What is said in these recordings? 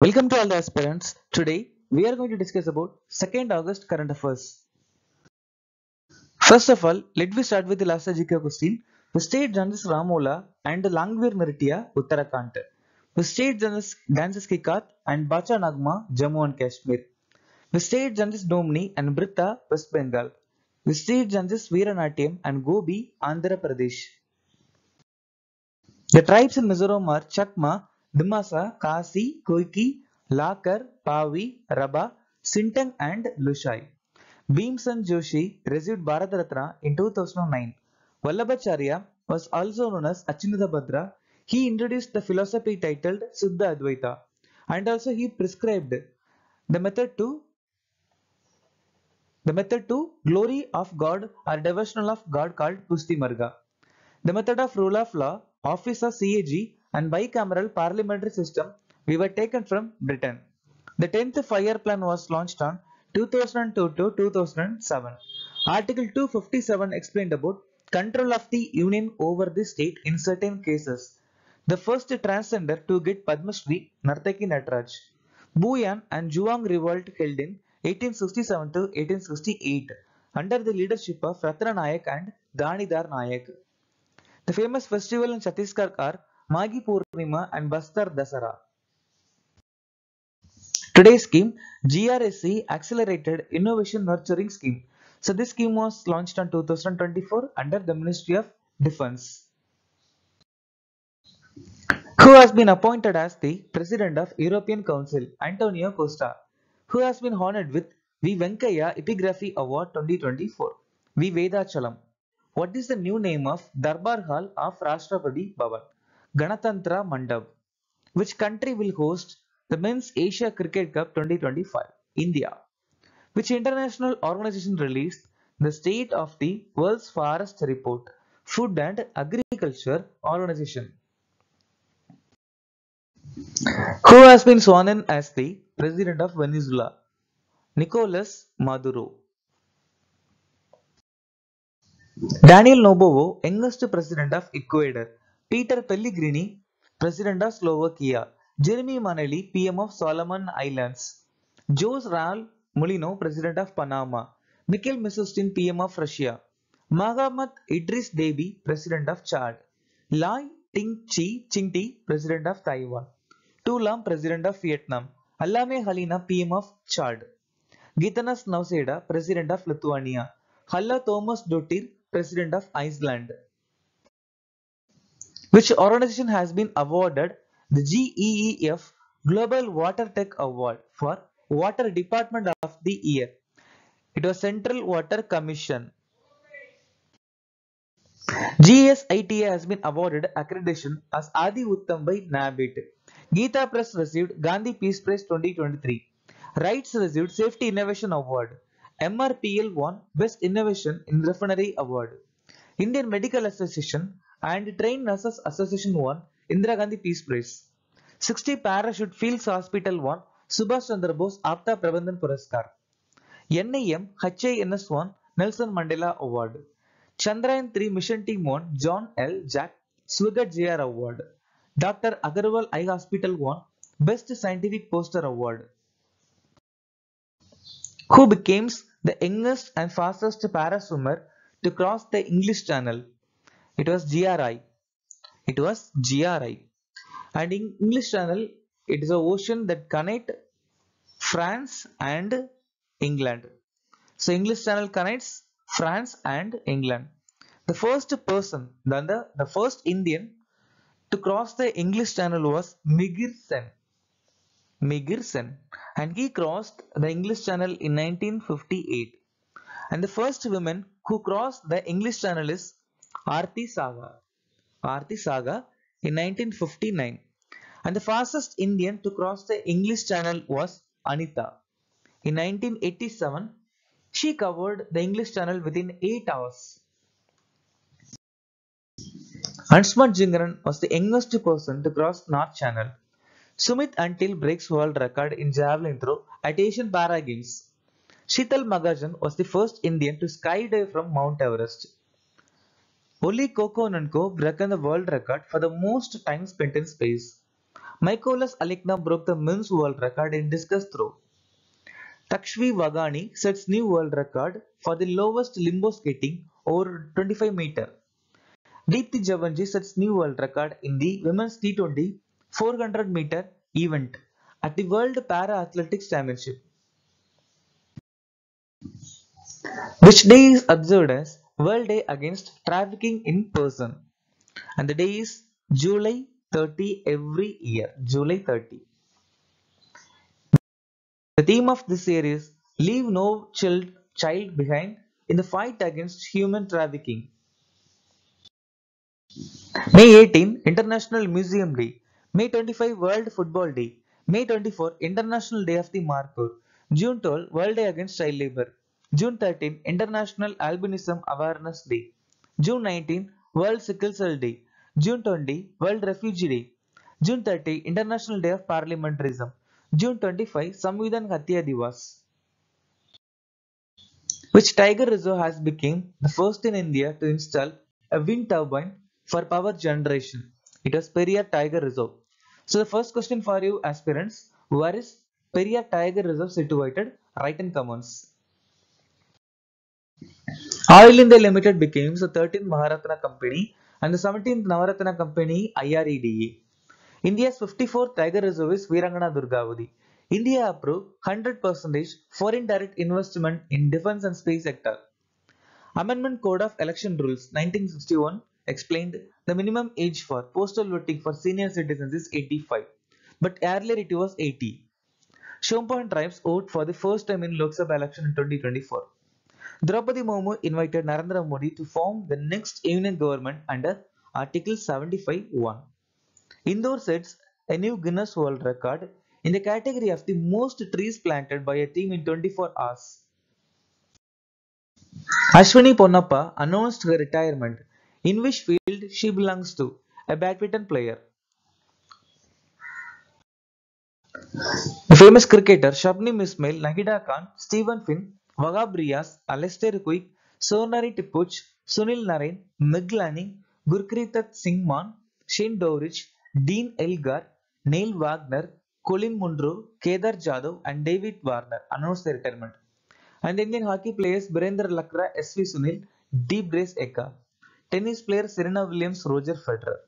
Welcome to all the aspirants. Today we are going to discuss about 2nd August current affairs. First of all, let me start with the last GK question. The state dances Ramola and Langvir Nritya Uttarakhand. The state dances dances Kikat and Bacha Nagma Jammu and Kashmir. The state dances Domini and Britta West Bengal. The state dances Veeranatyam and Gobi Andhra Pradesh. The tribes in Mizoram are Chakma, Dimasa, Kasi, Koiki, Lakar, Pavi, Rabba, Sintang and Lushai. Bhimsan Joshi received Bharat Ratna in 2009. Vallabhacharya was also known as Achinada Bhadra. He introduced the philosophy titled Siddha Advaita and also he prescribed the method to the method to glory of God or devotional of God called Pusti Marga. The method of rule of law, office of CAG and bicameral parliamentary system we were taken from Britain. The 10th fire plan was launched on 2002 to 2007. Article 257 explained about control of the union over the state in certain cases. The first transgender to get Padma Shri, Nartaki Nataraj. Bhuyan and Juang revolt held in 1867 to 1868 under the leadership of Ratna Nayak and Danidar Nayak. The famous festival in Chhattisgarh are Maghi Purnima and Bastar Dasara. Today's scheme, GRSE Accelerated Innovation Nurturing Scheme. So this scheme was launched on 2024 under the Ministry of Defense. Who has been appointed as the President of European Council, Antonio Costa, who has been honored with V. Venkayya Epigraphy Award 2024. V. Vedachalam. What is the new name of Darbar Hall of Rashtrapati Bhavan? Ganatantra Mandap. Which country will host the Men's Asia Cricket Cup 2025? India. Which international organization released the State of the World's Forest Report? Food and Agriculture Organization. Who has been sworn in as the President of Venezuela? Nicolas Maduro. Daniel Noboa, youngest President of Ecuador. Peter Pellegrini, President of Slovakia. Jeremy Manelli, PM of Solomon Islands. Jose Raul Molino, President of Panama. Mikhail Mishustin, PM of Russia. Mahamat Idris Deby, President of Chad. Lai Ting-chi Chingti, President of Taiwan. Tu Lam, President of Vietnam. Allame Halina, PM of Chad. Gitanas Nauseda, President of Lithuania. Halla Thomas Dottir, President of Iceland. Which organization has been awarded the GEEF Global Water Tech Award for Water Department of the Year? It was Central Water Commission. GSITA has been awarded accreditation as Ati Uttam by NABET. Geeta Press received Gandhi Peace Prize 2023. RITES received Safety Innovation Award. MRPL won Best Innovation in Refinery Award. Indian Medical Association and Train Nurses Association won Indira Gandhi Peace Prize. 60 Parachute Fields Hospital won Subhash Chandra Bose Apta Prabandhan Puraskar. NIM HINS won Nelson Mandela Award. Chandrayaan 3 mission team won John L. Jack Swigert JR Award. Dr. Agarwal Eye Hospital won Best Scientific Poster Award. Who becomes the youngest and fastest para swimmer to cross the English Channel? It was GRI. It was GRI. And in English Channel, it is a ocean that connect France and England. So English Channel connects France and England. The first person, then the, the first Indian to cross the English Channel was Mihir Sen. Mihir Sen. And he crossed the English Channel in 1958. And the first woman who crossed the English Channel is Aarti Saha. Aarti Saha in 1959. And the fastest Indian to cross the English Channel was Anita. In 1987, she covered the English Channel within 8 hours. Ansmat Jingran was the youngest person to cross North Channel. Sumit Antil breaks world record in javelin throw at Asian Para Games. Sheetal Mahajan was the first Indian to skydive from Mount Everest. Oli Kononenko broke the world record for the most time spent in space. Mykolas Alekna broke the men's world record in discus throw. Takshvi Vaghani sets new world record for the lowest limbo skating over 25 meter. Deepthi Jeevanji sets new world record in the women's T20 400 meter event at the World Para Athletics Championship. Which day is observed as World Day Against Trafficking in Person? And the day is July 30 every year. July 30. The theme of this year is Leave No Child, child Behind in the Fight Against Human Trafficking. May 18 International Museum Day. May 25 World Football Day. May 24 International Day of the Markhor. June 12 World Day Against Child Labor. June 13 International Albinism Awareness Day. June 19 World Sickle Cell Day. June 20 World Refugee Day. June 30 International Day of Parliamentarism. June 25 Samvidhan Hatya Divas. Which tiger reserve has become the first in India to install a wind turbine for power generation? It was Periyar Tiger Reserve. So the first question for you aspirants, where is Periyar Tiger Reserve situated? Write in comments. Oil India Limited became the 13th Maharatna company and the 17th Navaratna company IREDA. India's 54th tiger reserve is Virangana Durgavati. India approved 100% foreign direct investment in defense and space sector. Amendment Code of Election Rules 1961 explained the minimum age for postal voting for senior citizens is 85, but earlier it was 80. Shompen tribes vote for the first time in Lok Sabha election in 2024. Draupadi Murmu invited Narendra Modi to form the next union government under Article 75.1. Indore sets a new Guinness World Record in the category of the most trees planted by a team in 24 hours. Ashwini Ponnappa announced her retirement, in which field she belongs to, a badminton player. The famous cricketer Shabnim Ismail, Nahida Khan, Stephen Finn, Wagab Riaz, Alistair Quick, Sonari Tipuch, Sunil Narain, Miglani, Gurpreet Singh Mann, Shane Dowrich, Dean Elgar, Neil Wagner, Colin Munro, Kedar Jadhav, and David Warner announced their retirement. And Indian hockey players Birendra Lakra, SV Sunil, Deep Brace Eka. Tennis player Serena Williams, Roger Federer.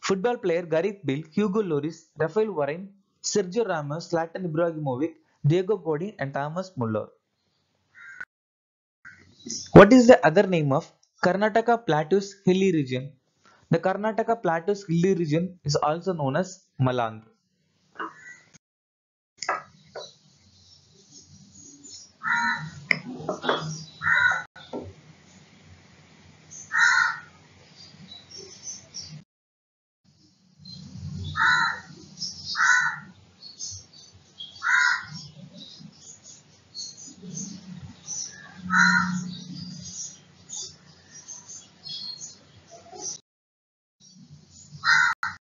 Football player Gareth Bale, Hugo Lloris, Rafael Varane, Sergio Ramos, Zlatan Ibrahimovic, Diego Godin, and Thomas Muller. What is the other name of Karnataka Plateau's hilly region? The Karnataka Plateau's hilly region is also known as Malnad.